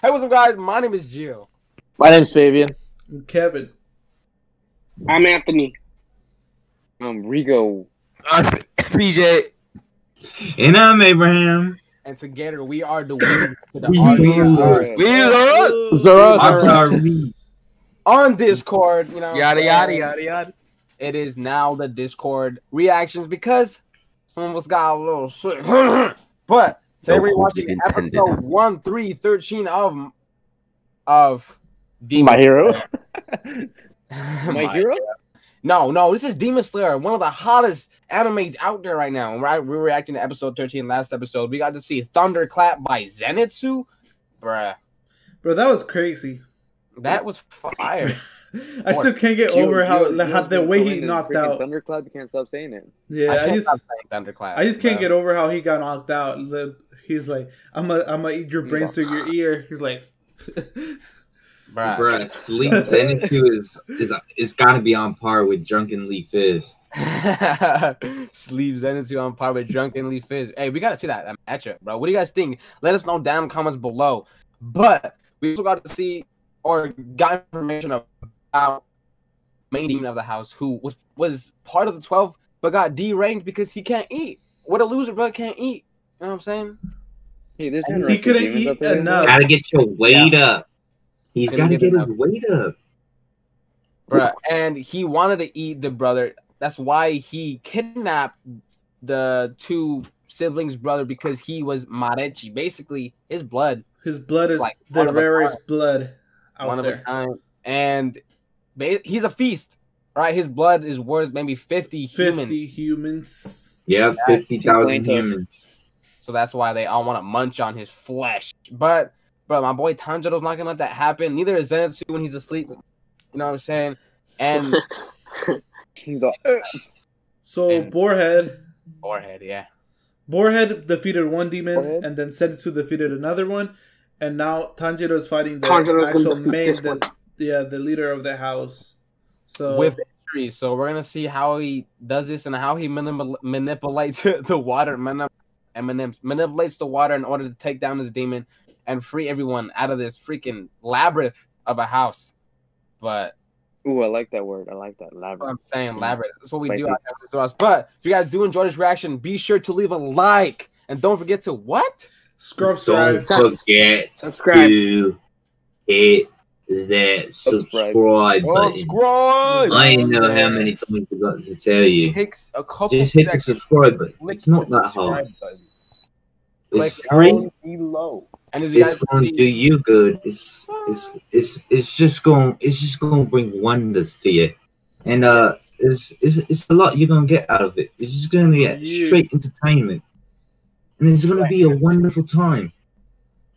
Hey, what's up, guys? My name is Gio. My name's Fabian. Kevin. I'm Anthony. I'm Rigo. PJ. And I'm Abraham. And together we are the winners to the We RDR. We Zara. I'm sorry. on Discord. You know, Yada yada yada yada. It is now the Discord reactions because some of us got a little sick. but today No we're watching intended. episode one, three, thirteen of of Demon My hero. My hero? No, no, this is Demon Slayer, one of the hottest animes out there right now. And we're, we're reacting to episode 13 last episode. We got to see Thunderclap by Zenitsu. Bruh, Bro, that was crazy. that was fire. I still can't get Gio- over how, Gio- how Gio's the been way so he knocked out. Thunderclap, you can't stop saying it. Yeah, I I can't just stop saying Thunderclap. I just can't bruh. get over how he got knocked out. The- He's like, I'm gonna I'm gonna eat your brains through your ear. He's like, Bruh. Bruh, sleep Zenitsu is is it's gotta be on par with Drunken Drunkenly Fist. Sleep Zenitsu on par with Drunken Drunkenly Fist. Hey, we gotta see that matchup, bro. What do you guys think? Let us know down in the comments below. But we also got to see or got information about main demon of the house who was was part of the 12 but got deranked because he can't eat. What a loser, bro, can't eat. You know what I'm saying? Hey, there's He couldn't eat there. enough. Gotta get your weight up. He's Gonna gotta get get his enough. weight up. Bruh. And he wanted to eat the brother. That's why he kidnapped the two siblings' brother because he was Marechi. Basically, his blood his blood is Like, the one of rarest blood out one of a there. kind, and ba- he's a feast. Right, his blood is worth maybe fifty Fifty humans. Yeah, fifty thousand too humans. So that's why they all want to munch on his flesh. But, but my boy Tanjiro's not gonna let that happen. Neither is Zenitsu when he's asleep. You know what I'm saying? And He's all, "Uh, So And- Boarhead, forehead, yeah. Boarhead defeated one demon, Boarhead? and then Zenitsu defeated another one, and now Tanjiro is fighting the Tanjiro's actual main, the, yeah, the leader of the house. So with injuries. So we're gonna see how he does this and how he manip- manipulates the water, manip- and manip- manipulates the water in order to take down this demon and free everyone out of this freaking labyrinth of a house. But Ooh, I like that word. I like that. Labyrinth. I'm saying Mm. labyrinth. That's what we Spicy. do. out there to us. But if you guys do enjoy this reaction, be sure to leave a like and don't forget to what? Scrub Don't Strive. forget Subscribe. to hit that Subscribe. subscribe button. Subscribe. I ain't know how many times I got to tell you. takes a couple Just hit the subscribe button. It's not that hard. subscribe button. It's Click free. down below. And as It's going to do you good. It's it's it's it's just going it's just going to bring wonders to you, and uh, it's it's it's a lot you're going to get out of it. It's just going to be a Yeah. straight entertainment, and it's going to be a wonderful time,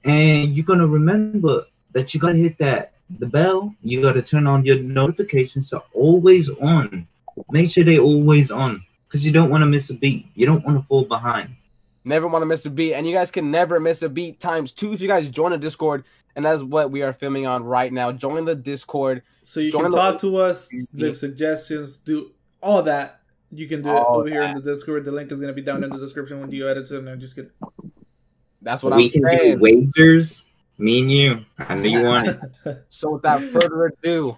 and you're going to remember that you got to hit that the bell. You got to turn on your notifications to always on. Make sure they're always on because you don't want to miss a beat. You don't want to fall behind. Never want to miss a beat, and you guys can never miss a beat times two if you guys join the Discord. And that's what we are filming on right now. Join the Discord. So you Join can the- talk to us, leave suggestions, do all that. You can do it All over here in the Discord. The link is gonna be down in the description when you edit it, and i just get. That's what we I'm can saying. do wagers. Me and you. I know you want it. So without further ado,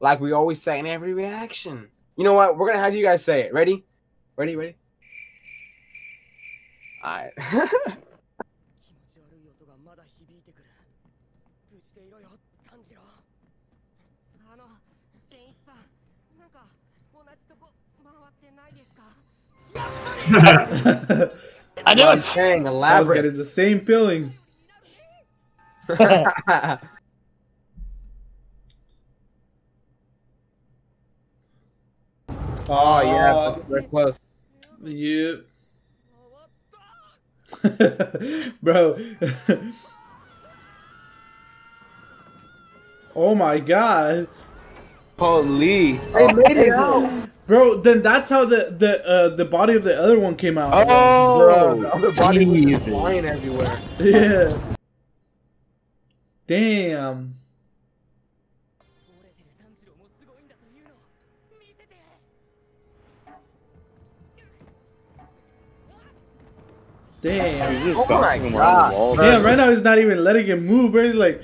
like we always say in every reaction, you know what? We're gonna have you guys say it. Ready? Ready? Ready? Alright. I knew it. Dang, I was It's the same feeling. Ah, oh, yeah, we're close. Yep. Bro. oh my god. Holy. They made it out. Bro, then that's how the the uh, the body of the other one came out. Oh, Bro, the other body was Jesus. flying everywhere. Yeah. Damn. Damn. He's just Oh bouncing him around the wall. Damn, right now he's not even letting him move, bro. He's like,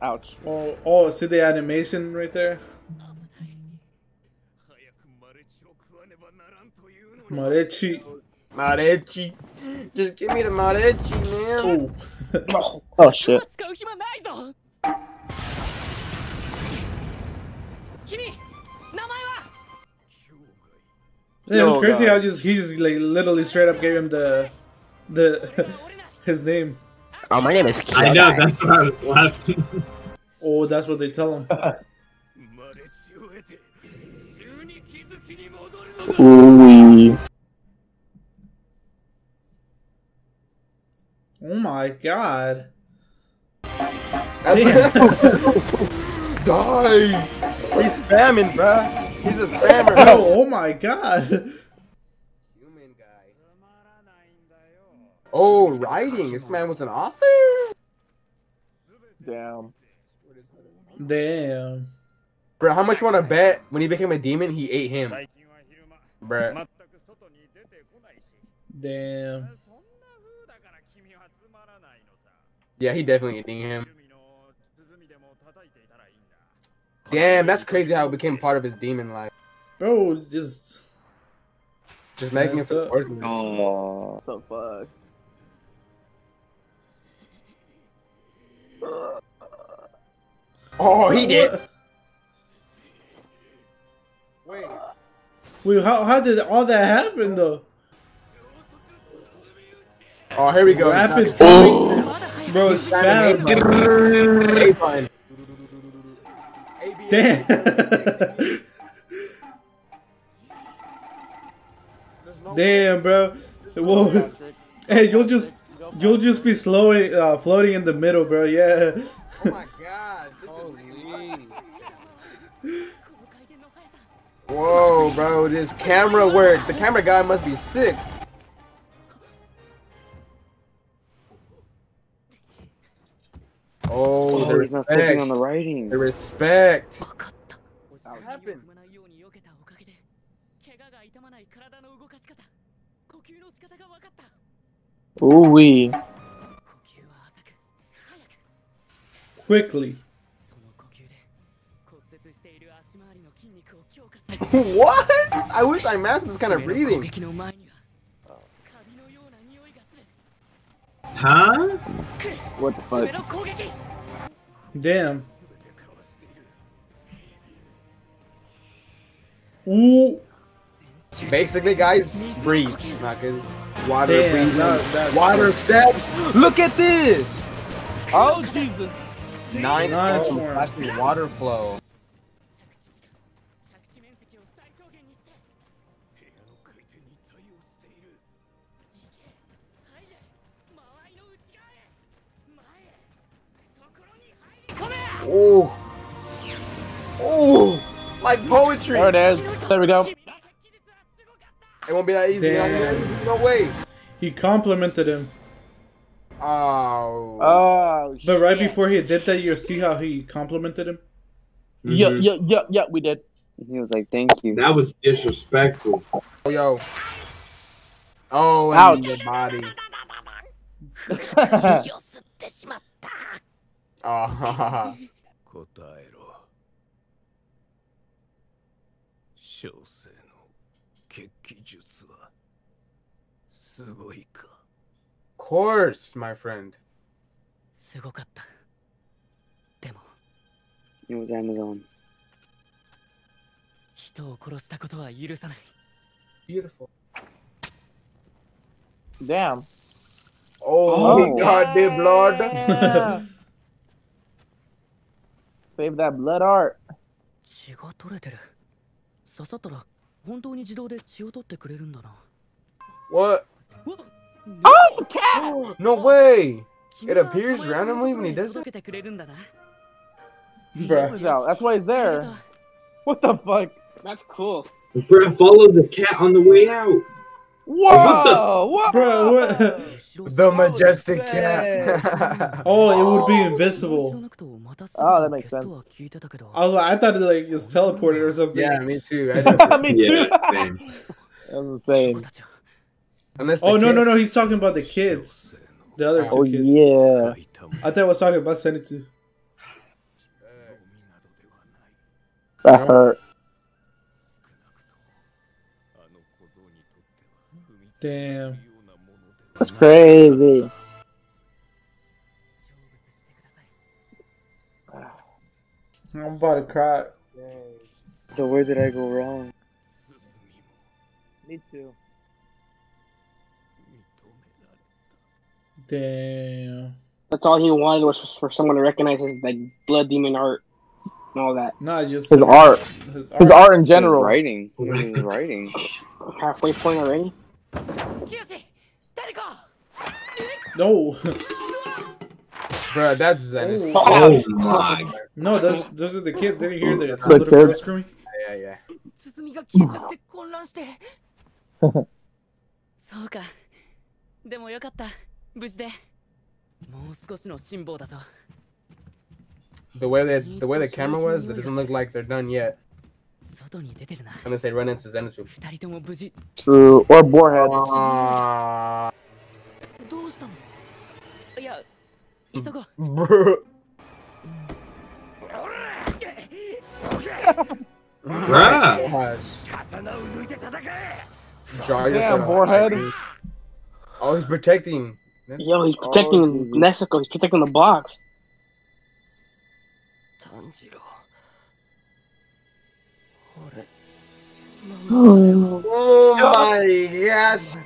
Ouch. oh, oh, see the animation right there? Marechi. Marechi. Just give me the Marechi, man. Oh. Oh shit. Yeah, it was crazy how just he just like literally straight up gave him the the his name. Oh, my name is. Kyogai. I know that's what I was laughing. oh, that's what they tell him. Oh my god. That's Die. He's spamming, bruh. He's a spammer. Oh, oh my god. Human guy. Oh, writing. This man was an author. Damn. Damn. Bro, how much you want to bet when he became a demon, he ate him? Bruh. Damn. Yeah, he definitely eating him. Damn, that's crazy how it became part of his demon life. Bro, just just making it for up. worthless. Oh, fuck. Oh, he did. Wait. Wait, how how did all that happen though? Oh, here we go. Rapid. Bro, it's bad. Damn. Damn, bro. Whoa. Hey, you'll just you'll just be slowing, uh, floating in the middle, bro. Yeah. oh my gosh, this Holy. is Whoa, bro, this camera work. The camera guy must be sick. Oh, oh there's respect. nothing on the writing. The respect. What happened? Ooh wee. Quickly. what? I wish I mastered this kind of breathing. Huh? What the fuck? Damn. Ooh. Basically, guys, breathe. Not good. Water, Damn, breathe. That, that, Water steps. Look at this. Oh Jesus. Nine, Nine oh, water flow. Oh. Oh. like poetry. There it is. There we go. It won't be that easy. Damn. No way. He complimented him. Oh. Oh. But right before he did that, you see how he complimented him. Mm -hmm. Yeah, mm-hmm. yeah, yeah, yeah. We did. He was like, "Thank you." That was disrespectful. Oh, yo. Oh, and your body. oh. 答えろ小生の血気術はすごいか course, my friend. すごかったでも It was Amazon. 人を殺したことは許さない Beautiful. Damn. Oh, Oh. got the blood. Yeah. Save that blood art. 血が取れてる刺さったら本当に自動で血を取ってくれるんだな What? うわ Oh, cat! No way. 君が It appears 名前の randomly when he ところ does に it? 届けてくれるんだな Bruh. He's out. That's why he's there. What the fuck? That's cool. Brett followed the cat on the way out. Whoa! Whoa! Bro, what? The majestic cat. Oh, it would be invisible. Oh, that makes sense. I was like, I thought it like just teleported or something. yeah, me too. I did- Me too. Yeah, same. That was insane. Unless oh, the Oh no kid- no no! He's talking about the kids, the other two Oh kids. Oh yeah. I thought I was talking about Zenitsu. That hurt. Damn. That's crazy. I'm about to cry. So where did I go wrong? Me too. Damn. That's all he wanted was for someone to recognize his like blood demon art and all that. Not just His art. His His art in His general. writing. His writing. Halfway point already. ジューシ誰か No, Bruh, that's Zenith. Oh my. no. Those those are the kids. They didn't hear the, the The little girl kids? screaming. Yeah, yeah. 包みが消えちゃって混乱してそうかでもよかった無事でもう少しの辛抱だぞ The way that the way the camera was, it doesn't look like they're done yet. Unless they run into Zenitsu. True. Or Boarhead. Uh, yeah, Boarhead. Oh, he's protecting. That's Yo, he's protecting oh, Nezuko. He's protecting the box. Tanjiro. Oh, oh my gosh!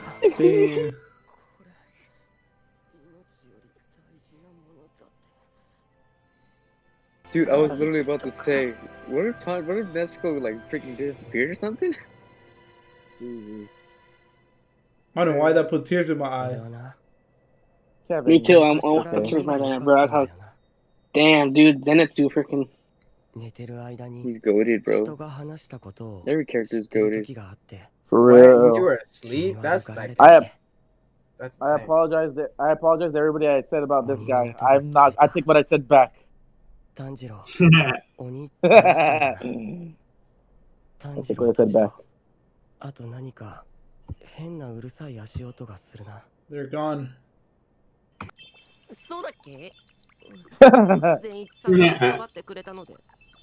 Dude, I was literally about to say, what if Tom, what if Nezuko like freaking disappeared or something? I don't know why that put tears in my eyes. Me too. I'm almost okay. tears my damn bro. Damn, dude, Zenitsu freaking. 寝てる間に He's goaded, 人 Oh. bro. が話したことを Every character 知っ is てる goaded. 時があって For Wait, when you real. were asleep? That's like I have- that's I insane. apologize. To, I apologize to everybody I said about this guy. I'm not. I take what I said back. 炭治郎鬼 I 炭 take 治 what 郎 I said back. あと何か変なうるさい足音がするな They're gone. そうだっけ善一さんが頑張ってくれたので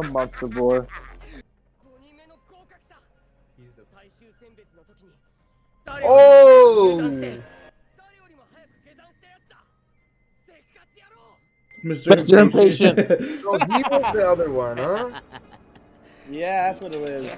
a monster boy. Oh! Mr. Mr. Impatient. so oh, he was the other one, huh? Yeah, that's what it is.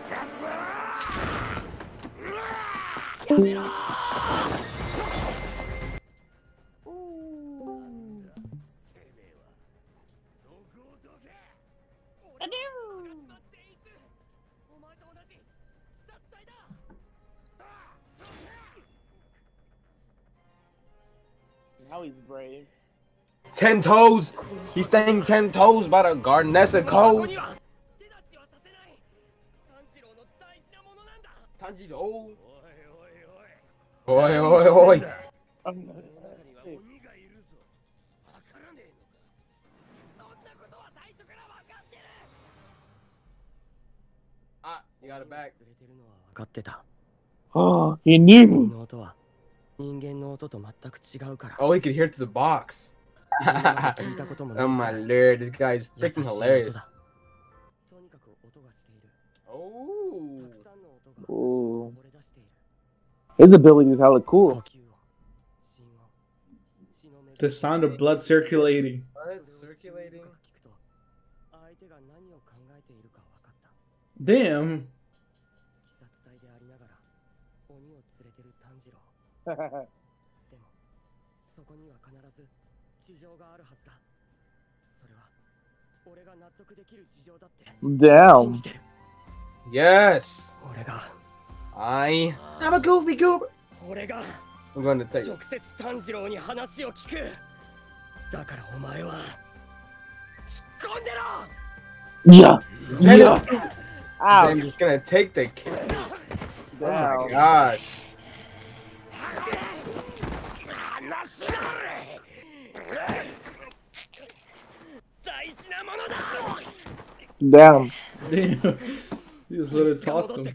Now he's brave. Ten toes. He's staying ten toes by the garden. That's a こ code. こには手出しはさせない炭治郎の大事なものなんだ Tanjiro. Oi, oi, oi. 中には鬼がいるぞわからねえのかそんなことは最初から分かってる Ah, you got it back. 忘れてるのは分かってた Oh, he knew. Oh, he can hear through the box. oh my lord, this guy is freaking hilarious. Oh. Ooh. His ability is hella cool. The sound of blood circulating. Blood circulating. Damn. でもそこには必ず事情があるはずだそれは俺が納得できる事情だって.信じてる Yes. 俺が I. I'm a goofy goober. 俺が I'm going to take. 直接炭治郎に話を聞くだからお前は引っ込んでろ Yeah. Zen- Ow. Zen just gonna take the kill. Oh my gosh. Damn. Damn. he just literally tossed him.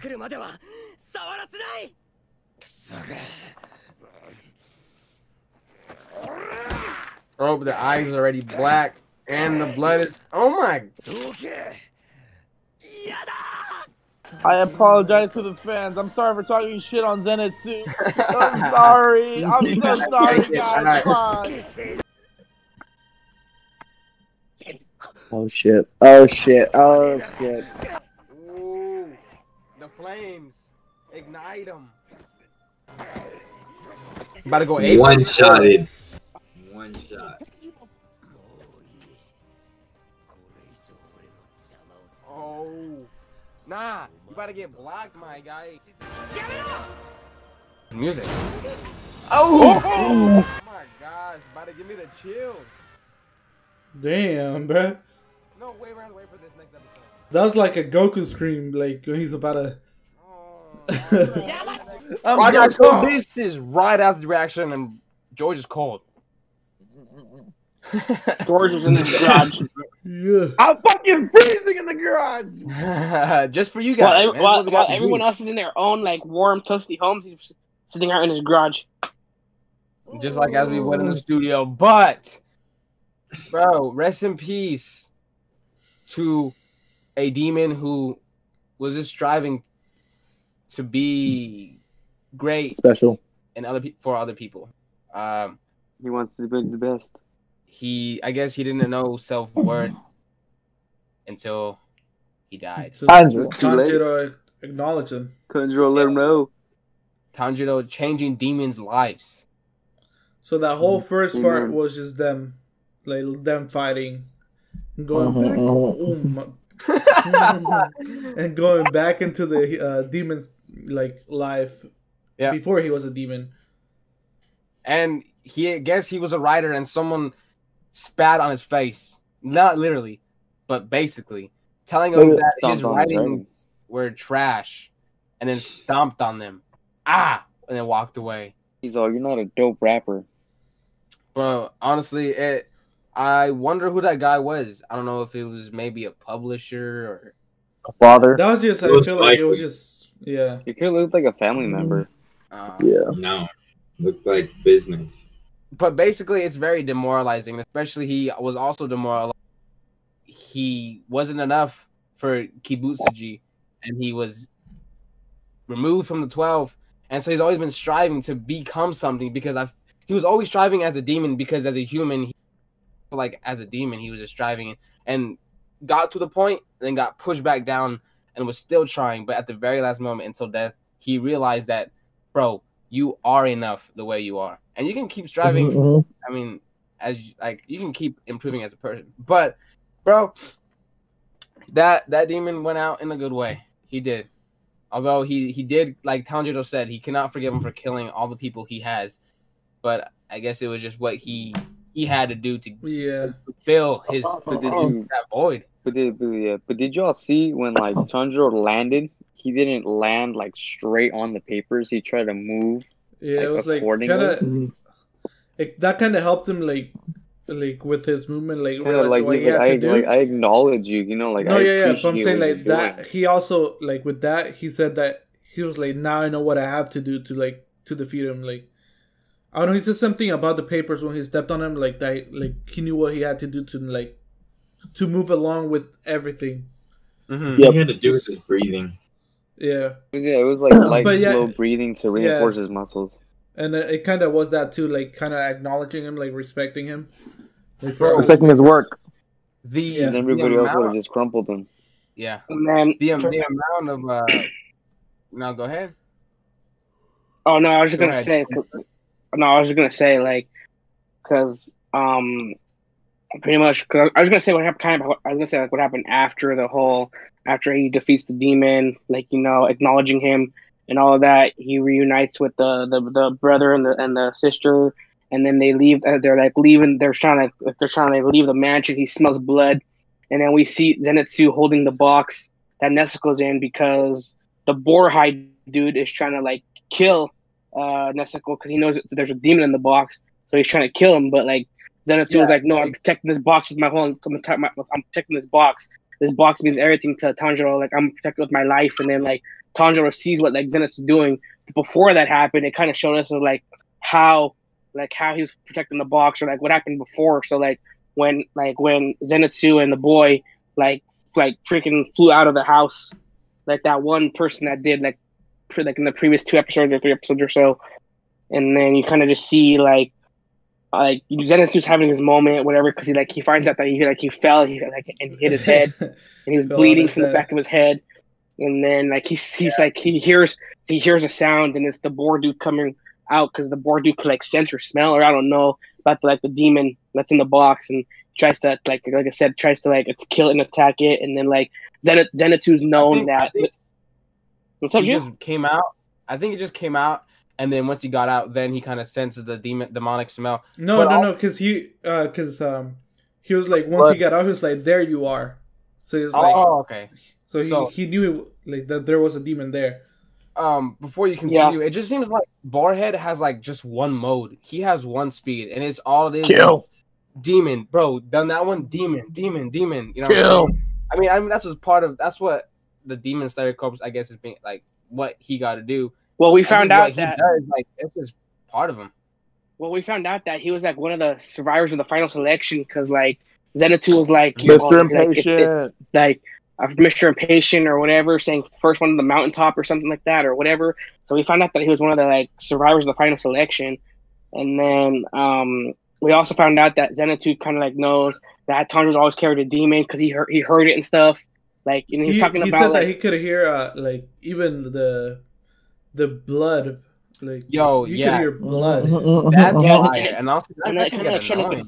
Oh, the eyes are already black, and the blood is. Oh my. I apologize to the fans. I'm sorry for talking shit on Zenitsu. I'm sorry. I'm so sorry, guys. Oh shit. Oh shit. Oh shit. Ooh, the flames. Ignite them. About to go eight. One shotted. One shot. Oh. Nah, you about to get blocked, my guy. Get it up! Music. Oh! oh, oh, oh. oh my gosh, about to give me the chills. Damn, bruh. No, wait, wait, wait for this next episode. That was like a Goku scream, like when he's about to. Oh. I'm Alright, guys, so Goku. this is right after the reaction, and George is cold. George was in his garage. Yeah. I'm fucking freezing in the garage. Just for you guys. ev- man. while, This is what we while everyone else is in their own like warm, toasty homes, he's sitting out in his garage. just like as we went in the studio. But, bro, rest in peace to a demon who was just striving to be great Special. and other pe- for other people. Um, He wants to be the best. he, I guess, he didn't know self worth until he died. So Tanjiro. Too. Tanjiro acknowledge him. Tanjiro, let him know. Tanjiro changing demons' lives. So that whole first Amen. part was just them, like them fighting, and going Mhm, back, mhm. oh my- and going back into the uh, demon's like life. Yeah. Before he was a demon. and he I guess he was a writer and someone spat on his face not literally but basically telling him that his stomped on his writings writing. were trash and then stomped on them ah and then walked away He's all, you're not a dope rapper. bro honestly it i wonder who that guy was i don't know if it was maybe a publisher or a Father. That was just. I Most feel like it was just. Yeah. He could look like a family member. uh, Yeah. No. Looked like business. but basically it's very demoralizing especially he was also demoralized he wasn't enough for kibutsuji and he was removed from the 12 and so he's always been striving to become something because i he was always striving as a demon because as a human he, like as a demon he was just striving and got to the point then got pushed back down and was still trying but at the very last moment until death he realized that bro you are enough the way you are and you can keep striving Mhm. I mean, as you- like you can keep improving as a person, but bro, that that demon went out in a good way. He did, although he he did like Tanjiro said, he cannot forgive him for killing all the people he has. But I guess it was just what he he had to do to Yeah. fill his But did you, that void. but did, but, yeah, but did y'all see when like Tanjiro landed? He didn't land like straight on the papers. He tried to move. Yeah. it was like kind of. Like, that kind of helped him, like, like with his movement, like Kind of realize like, what he's he like, had I, to do. like I acknowledge you. You know, like no, I yeah, yeah. But I'm saying like that. doing. He also like with that. He said that he was like, now I know what I have to do to like to defeat him. Like, I don't know. He said something about the papers when he stepped on him. Like that. Like he knew what he had to do to like to move along with everything. Mhm. Yep. He had to do with his breathing. Yeah, It was- Yeah, it was like light, yeah- slow breathing to reinforce his muscles. and it, it kind of was that too. Like kind of acknowledging him, like respecting him. Like, Respecting his work. The, Yeah. And everybody the else would have just crumpled him. yeah, And then the the amount of uh. Now go ahead. Oh no, I was just Go gonna ahead. say. No, I was just gonna say like, cause um, pretty much. Cause I was gonna say what happened. Kind of. I was gonna say like what happened after the whole after he defeats the demon. Like you know, acknowledging him and all of that. He reunites with the the, the brother and the and the sister, and then they leave. uh, They're like leaving. They're trying to. They're trying to leave the mansion. He smells blood, and then we see Zenitsu holding the box that Nezuko's in because the Boarhead dude is trying to like kill uh Nezuko because he knows that there's a demon in the box, so he's trying to kill him. But like Zenitsu was Yeah, like, "No, I'm protecting this box with my whole. I'm, my, I'm protecting this box. This box means everything to Tanjiro. Like I'm protected with my life." And then like Tanjiro sees what like Zenitsu's doing. But before that happened, it kind of showed us of, like how like how he was protecting the box or like what happened before. So like when like when Zenitsu and the boy like like freaking flew out of the house, like that one person that did like like in the previous two episodes or three episodes or so, and then you kind of just see like like Zenitsu's having his moment, whatever, because he like he finds out that he like he fell, he like and he hit his head, and he was bleeding his from the back of his head, and then like he's he's like he hears he hears a sound, and it's the boar dude coming out because the boar dude could like sense or smell or I don't know about the, like the demon that's in the box and tries to like like I said tries to like it's kill and attack it, and then like Zenit Zenitsu's known think- I that. think What's up, he you? just came out. I think he just came out, and then once he got out, then he kind of sensed the demon demonic smell. No, But no, all- no, because he, uh, because um, he was like once he got out, he was like, "There you are." So he was like, Oh, okay. so he, so- he knew like that there was a demon there. Um, before you continue, it just seems like Boarhead has like just one mode. He has one speed, and it's all it is. Kill. Demon, bro. Done that one. Demon, demon, demon. You know. What I'm Kill. I mean, I mean that's just part of that's what the demon slayer corpse, I guess, is being like what he got to do. Well, we found just what out he that does, like it's just part of him. well, we found out that he was like one of the survivors of the final selection because like Zenitsu was like, Mr. oh, like, it's, Impatient. it's like uh, Mr. Impatient or whatever, saying first one to the mountaintop or something like that or whatever. So we found out that he was one of the like survivors of the final selection, and then um we also found out that Zenitsu kind of like knows that Tanjiro's always carried a demon because he heard he heard it and stuff. Like and he was He, talking he about said like that he could hear uh, like even the the blood, like Yo, you yeah. could hear blood. That's Yeah, fire, and- and also and that that kinda like showed, like,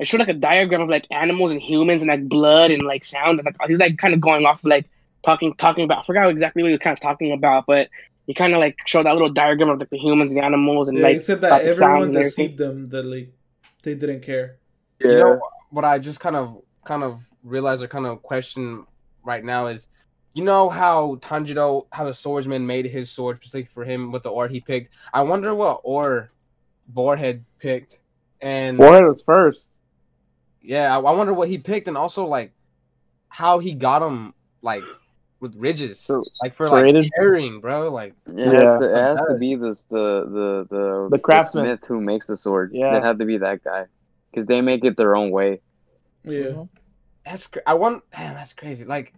it showed like a diagram of like animals and humans and like blood and like sound and like he was like kind of going off like talking talking about I forgot exactly what he was kind of talking about, but he kind of like showed that little diagram of like the humans and the animals and Yeah, like he said that everyone and everything. deceived them. That like they didn't care. You know what I just kind of kind of realized or kind of question right now is, you know how Tanjiro, how the swordsman made his sword specifically for him with the ore he picked. I wonder what ore Boarhead picked, and Warhead was first. yeah, I, I wonder what he picked, and also like how he got him like with ridges, So, like for like carrying, bro. Like It Yeah. has to, it has to be this the the the The craftsman. smith who makes the sword. Yeah. it had to be that guy because they make it their own way. Yeah, mm-hmm. That's cra- I want. Man, that's crazy. Like,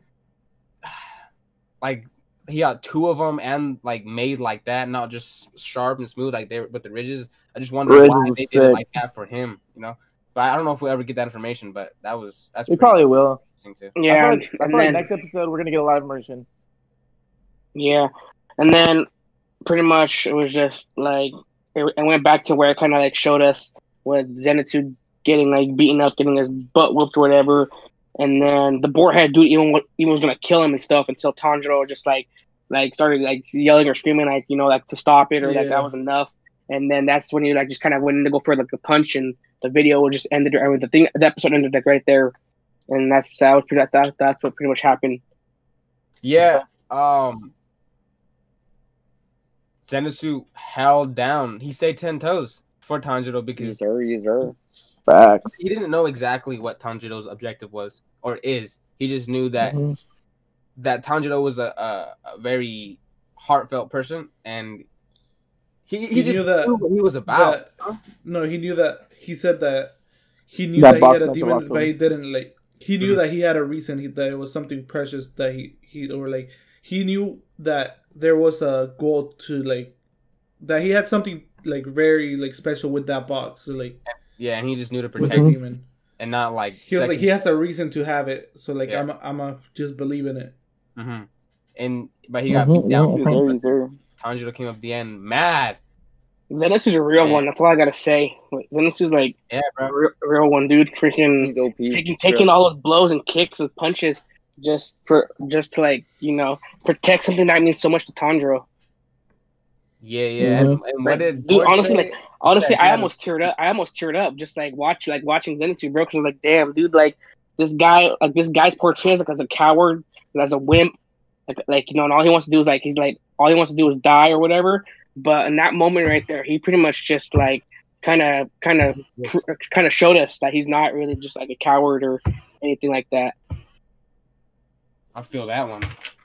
like he got two of them and like made like that, not just sharp and smooth like they were with the ridges. I just wonder Ridges why was they did it like that for him. You know, but I don't know if we'll ever get that information. But that was that's We probably will. too. Yeah, feel like, I and feel like next episode we're gonna get a live immersion. yeah, and then pretty much it was just like it, it went back to where it kind of like showed us with Zenitsu getting like beaten up, getting his butt whooped or whatever, and then the boarhead dude even even was gonna kill him and stuff until Tanjiro just like like started like yelling or screaming like you know like to stop it or like that was enough, and then that's when he like just kind of went in to go for like the punch and the video just ended or the thing the episode ended like right there, and that's that was pretty that's that, that's what pretty much happened. Yeah. Um. Zenitsu held down. He stayed ten toes for Tanjiro Yes, because sir. Yes, sir. Facts. he didn't know exactly what Tanjiro's objective was or is. He just knew that Mhm. that Tanjiro was a, a, a very heartfelt person, and he he, He just knew that- knew what he was about. That- no, he knew that. He said that he knew That that, he had a demon, but he didn't like. He knew Mhm. that he had a reason. He, that it was something precious that he he or like he knew that there was a goal to like that he had something like very like special with that box. So like Yeah, and he just knew to protect the it demon, and not like. he was like he has a reason to have it. So like Yeah. I'm a, I'm a just believe in it. hmm And but he got Mhm, beat down. Yes, sir. Tanjiro came up the end mad. Zenitsu's a real Yeah. one. That's all I gotta say. Zenitsu's like Yeah, bro. a real, real one, dude. Freaking He's OP. taking taking all those blows and kicks and punches just for just to like you know protect something that means so much to Tanjiro. Yeah, yeah. And, and what did Dude, George honestly, say? like honestly, Yeah, I almost teared up. I almost teared up just like watch like watching Zenitsu, bro. Because I'm like, damn, dude, like this guy, like this guy's portrayed like as a coward, as a wimp, like like you know, and all he wants to do is like he's like all he wants to do is die or whatever. But in that moment right there, he pretty much just like kind of kind of kind of showed us that he's not really just like a coward or anything like that. I feel that one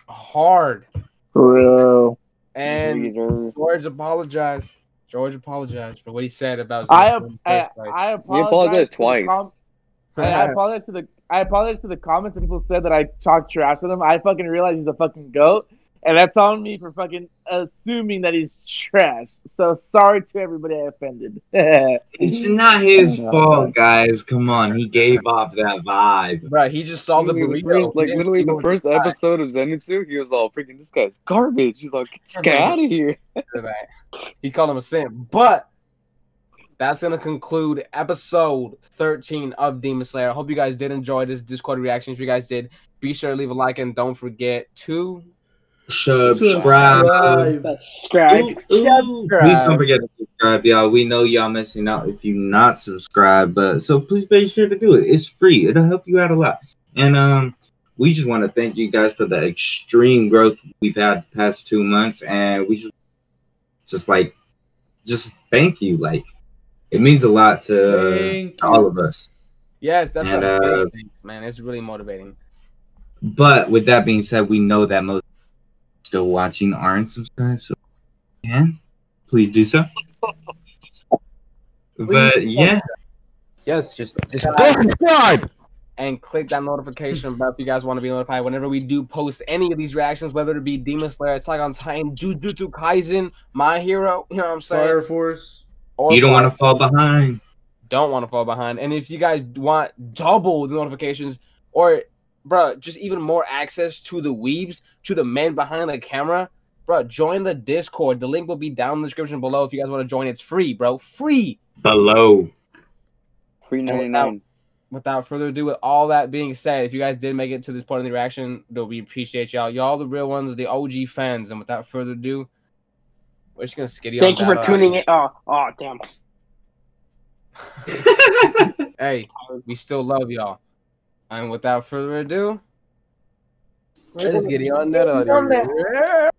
hard. Bro. And He deserves- George apologized. George apologized for what he said about I, Zenitsu I. I He apologize apologized twice. com- I, I apologize to the I apologize to the comments that people said that I talked trash to them. I fucking realized he's a fucking goat, and that's on me for fucking assuming that he's trash. So sorry to everybody I offended. It's not his fault, guys. Come on, he gave off that vibe. Right, he just saw the Literally, burrito. first, like literally the first was episode of Zenitsu, he was all freaking this guy's garbage. He's like, get out of here. He called him a simp. But that's gonna conclude episode 13 of Demon Slayer. I hope you guys did enjoy this Discord reaction. If you guys did, be sure to leave a like and don't forget to Subscribe. Subscribe. Ooh, ooh. Please don't forget to subscribe, y'all. We know y'all missing out if you not subscribe, but so please be sure to do it. It's free. It'll help you out a lot. And um, we just want to thank you guys for the extreme growth we've had the past two months, and we just just like just thank you. Like it means a lot to, Thank to all of us. Yes, that's And, a uh, thanks, man. It's really motivating. But with that being said, we know that most still watching aren't subscribed, so yeah, please do so. But yeah, Yes, just just subscribe and click that notification bell if you guys want to be notified whenever we do post any of these reactions, whether it be Demon Slayer, Attack on Titan, Jujutsu Kaisen, My Hero. You know what I'm saying? Fire Force. Or you don't want to fall behind. don't want to fall behind. And if you guys want double the notifications or bro, just even more access to the weebs, to the men behind the camera, bro, join the Discord. The link will be down in the description below if you guys want to join. It's free, bro. Free. Below. Free And ninety without, without further ado, with all that being said, if you guys did make it to this point of the reaction, though we appreciate y'all. Y'all the real ones, the OG fans. And without further ado, we're just gonna skitty Thank on you for battle uh, tuning in. Oh, oh, damn. Hey, we still love y'all. And without further ado, let's get on that audio.